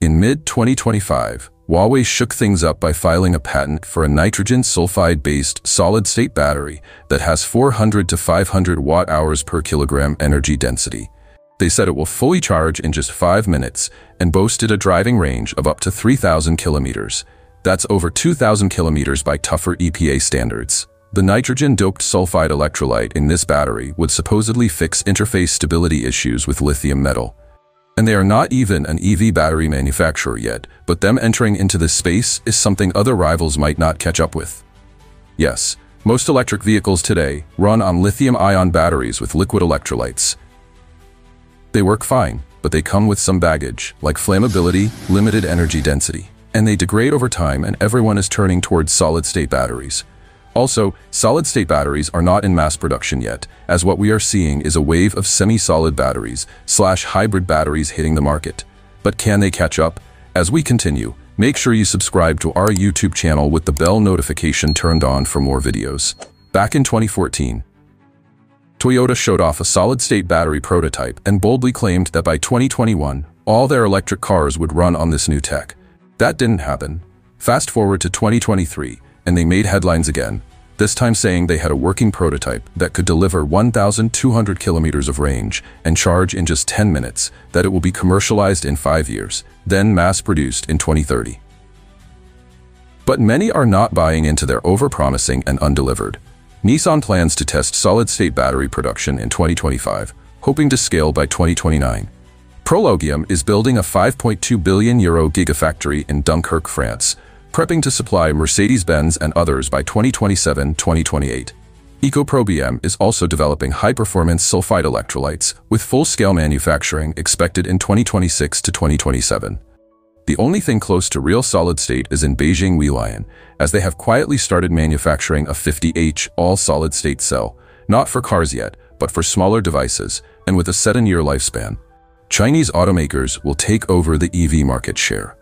In mid-2025, Huawei shook things up by filing a patent for a nitrogen sulfide-based solid-state battery that has 400 to 500 watt-hours per kilogram energy density. They said it will fully charge in just 5 minutes and boasted a driving range of up to 3,000 kilometers. That's over 2,000 kilometers by tougher EPA standards. The nitrogen-doped sulfide electrolyte in this battery would supposedly fix interface stability issues with lithium metal. And they are not even an EV battery manufacturer yet, but them entering into this space is something other rivals might not catch up with. Yes, most electric vehicles today run on lithium-ion batteries with liquid electrolytes. They work fine, but they come with some baggage, like flammability, limited energy density, and they degrade over time and everyone is turning towards solid-state batteries. Also, solid-state batteries are not in mass production yet, as what we are seeing is a wave of semi-solid batteries slash hybrid batteries hitting the market. But can they catch up? As we continue, make sure you subscribe to our YouTube channel with the bell notification turned on for more videos. Back in 2014, Toyota showed off a solid-state battery prototype and boldly claimed that by 2021, all their electric cars would run on this new tech. That didn't happen. Fast forward to 2023, and they made headlines again, this time saying they had a working prototype that could deliver 1,200 kilometers of range and charge in just 10 minutes, that it will be commercialized in five years, then mass-produced in 2030. But many are not buying into their overpromising and undelivered. Nissan plans to test solid-state battery production in 2025, hoping to scale by 2029. Prologium is building a 5.2 billion euro gigafactory in Dunkirk, France, prepping to supply Mercedes-Benz and others by 2027-2028. EcoProBM is also developing high-performance sulfide electrolytes with full-scale manufacturing expected in 2026 to 2027. The only thing close to real solid-state is in Beijing WeLion, as they have quietly started manufacturing a 50H all-solid-state cell, not for cars yet, but for smaller devices, and with a seven-year lifespan. Chinese automakers will take over the EV market share.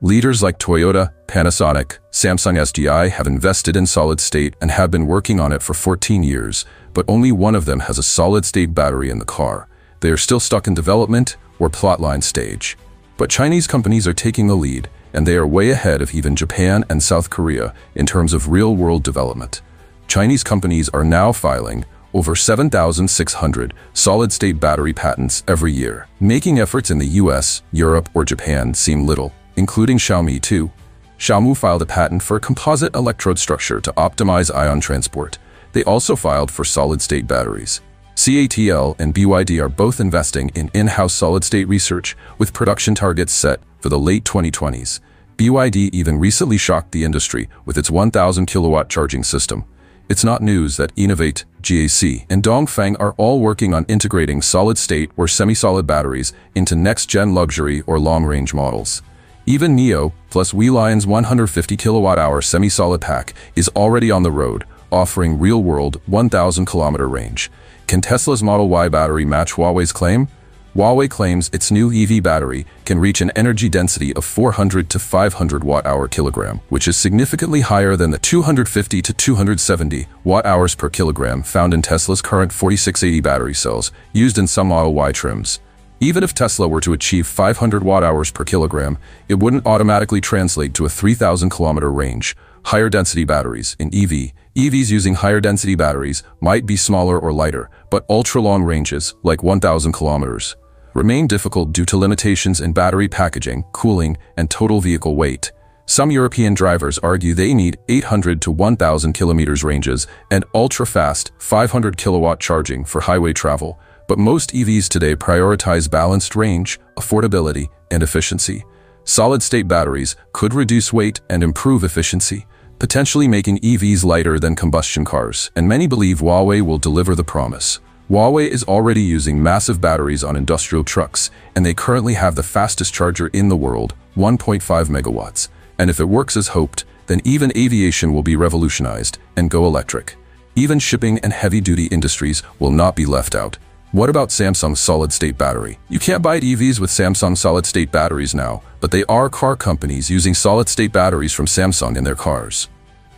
Leaders like Toyota, Panasonic, Samsung SDI have invested in solid-state and have been working on it for 14 years, but only one of them has a solid-state battery in the car. They are still stuck in development or pilot line stage. But Chinese companies are taking the lead, and they are way ahead of even Japan and South Korea in terms of real-world development. Chinese companies are now filing over 7,600 solid-state battery patents every year, making efforts in the US, Europe, or Japan seem little including Xiaomi too. Xiaomi filed a patent for a composite electrode structure to optimize ion transport. They also filed for solid-state batteries. CATL and BYD are both investing in in-house solid-state research with production targets set for the late 2020s. BYD even recently shocked the industry with its 1,000 kilowatt charging system. It's not news that Innovate, GAC, and Dongfeng are all working on integrating solid-state or semi-solid batteries into next-gen luxury or long-range models. Even NIO, plus WeLion's 150 kilowatt-hour semi-solid pack, is already on the road, offering real-world 1,000 kilometer range. Can Tesla's Model Y battery match Huawei's claim? Huawei claims its new EV battery can reach an energy density of 400 to 500 watt-hour kilogram, which is significantly higher than the 250 to 270 watt-hours per kilogram found in Tesla's current 4680 battery cells used in some Model Y trims. Even if Tesla were to achieve 500 watt-hours per kilogram, it wouldn't automatically translate to a 3,000 kilometer range. Higher density batteries in EV, EVs using higher density batteries might be smaller or lighter, but ultra-long ranges, like 1,000 kilometers, remain difficult due to limitations in battery packaging, cooling, and total vehicle weight. Some European drivers argue they need 800 to 1,000 kilometers ranges and ultra-fast 500 kilowatt charging for highway travel, but most EVs today prioritize balanced range, affordability, and efficiency. Solid-state batteries could reduce weight and improve efficiency, potentially making EVs lighter than combustion cars, and many believe Huawei will deliver the promise. Huawei is already using massive batteries on industrial trucks, and they currently have the fastest charger in the world, 1.5 megawatts. And if it works as hoped, then even aviation will be revolutionized and go electric. Even shipping and heavy-duty industries will not be left out, what about Samsung's solid-state battery? You can't buy EVs with Samsung solid-state batteries now, but they are car companies using solid-state batteries from Samsung in their cars.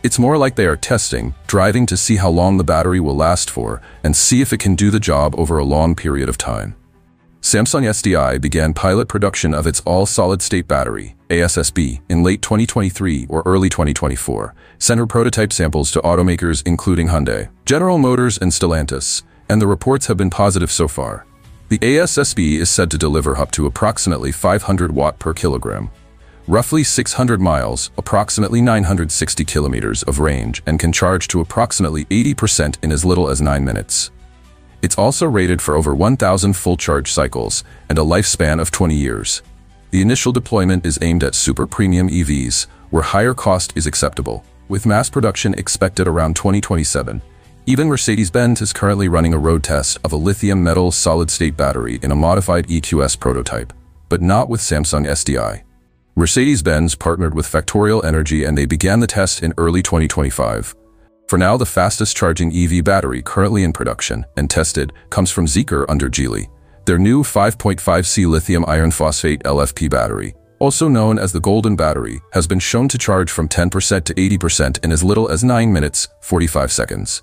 It's more like they are testing, driving to see how long the battery will last for, and see if it can do the job over a long period of time. Samsung SDI began pilot production of its all-solid-state battery, ASSB, in late 2023 or early 2024, sent her prototype samples to automakers including Hyundai, General Motors, and Stellantis, and the reports have been positive so far. The ASSB is said to deliver up to approximately 500 watt per kilogram, roughly 600 miles, approximately 960 kilometers of range, and can charge to approximately 80% in as little as 9 minutes. It's also rated for over 1,000 full charge cycles and a lifespan of 20 years. The initial deployment is aimed at super premium EVs, where higher cost is acceptable, with mass production expected around 2027. Even Mercedes-Benz is currently running a road test of a lithium metal solid-state battery in a modified EQS prototype, but not with Samsung SDI. Mercedes-Benz partnered with Factorial Energy and they began the test in early 2025. For now, the fastest charging EV battery currently in production and tested comes from Zeekr under Geely. Their new 5.5C lithium iron phosphate LFP battery, also known as the Golden Battery, has been shown to charge from 10% to 80% in as little as 9 minutes, 45 seconds.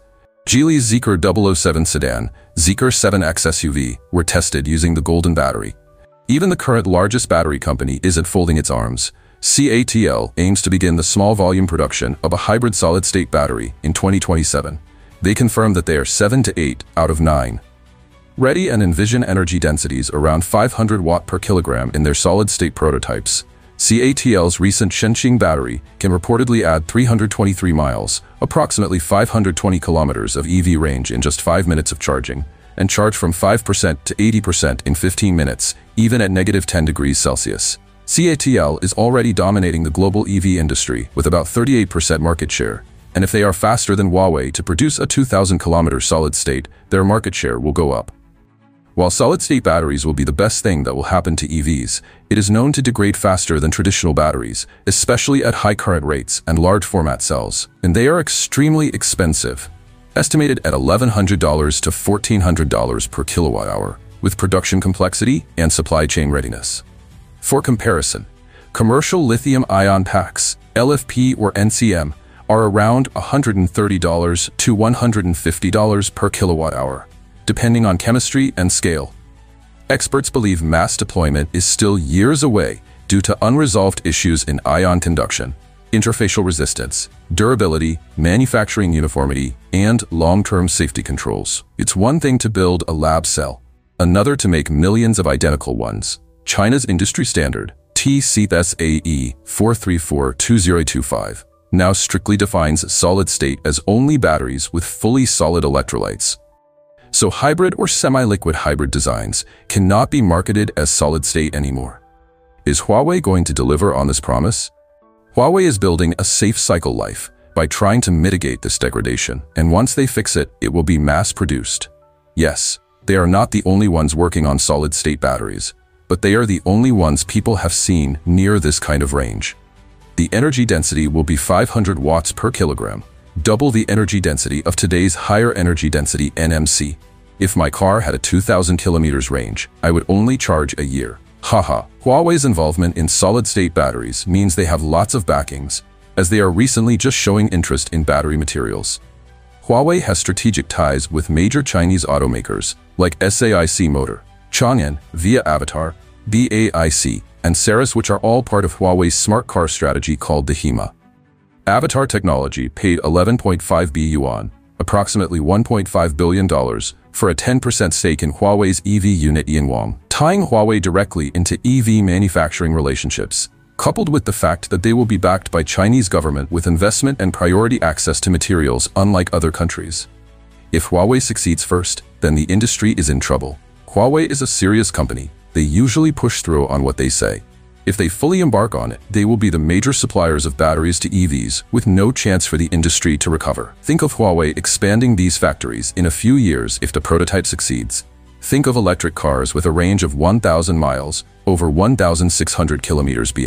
Geely's Zeekr 007 sedan, Zeekr 7X SUV, were tested using the Golden Battery. Even the current largest battery company isn't folding its arms. CATL aims to begin the small volume production of a hybrid solid-state battery in 2027. They confirm that they are 7 to 8 out of 9. Ready and envision energy densities around 500 watt per kilogram in their solid-state prototypes. CATL's recent Shenxing battery can reportedly add 323 miles, approximately 520 kilometers of EV range in just 5 minutes of charging, and charge from 5% to 80% in 15 minutes, even at negative 10 degrees Celsius. CATL is already dominating the global EV industry with about 38% market share, and if they are faster than Huawei to produce a 2,000 kilometer solid state, their market share will go up. While solid-state batteries will be the best thing that will happen to EVs, it is known to degrade faster than traditional batteries, especially at high current rates and large format cells, and they are extremely expensive, estimated at $1,100 to $1,400 per kilowatt hour, with production complexity and supply chain readiness. For comparison, commercial lithium-ion packs, LFP or NCM, are around $130 to $150 per kilowatt hour, depending on chemistry and scale. Experts believe mass deployment is still years away due to unresolved issues in ion conduction, interfacial resistance, durability, manufacturing uniformity, and long-term safety controls. It's one thing to build a lab cell, another to make millions of identical ones. China's industry standard, TCSAE 4342025, now strictly defines solid state as only batteries with fully solid electrolytes. So hybrid or semi-liquid hybrid designs cannot be marketed as solid state anymore. Is Huawei going to deliver on this promise? Huawei is building a safe cycle life by trying to mitigate this degradation, and once they fix it, it will be mass-produced. Yes, they are not the only ones working on solid-state batteries, but they are the only ones people have seen near this kind of range. The energy density will be 500 watts per kilogram, double the energy density of today's higher energy density NMC. If my car had a 2000 kilometers range, I would only charge a year. Haha, Huawei's involvement in solid-state batteries means they have lots of backings, as they are recently just showing interest in battery materials. Huawei has strategic ties with major Chinese automakers like SAIC Motor, Chang'an, VIA Avatr, BAIC, and Seres which are all part of Huawei's smart car strategy called the HIMA. Avatr Technology paid 11.5 billion yuan, approximately $1.5 billion, for a 10% stake in Huawei's EV unit Yinwang, tying Huawei directly into EV manufacturing relationships, coupled with the fact that they will be backed by Chinese government with investment and priority access to materials unlike other countries. If Huawei succeeds first, then the industry is in trouble. Huawei is a serious company. They usually push through on what they say. If they fully embark on it, they will be the major suppliers of batteries to EVs with no chance for the industry to recover. Think of Huawei expanding these factories in a few years if the prototype succeeds. Think of electric cars with a range of 1,000 miles, over 1,600 kilometers being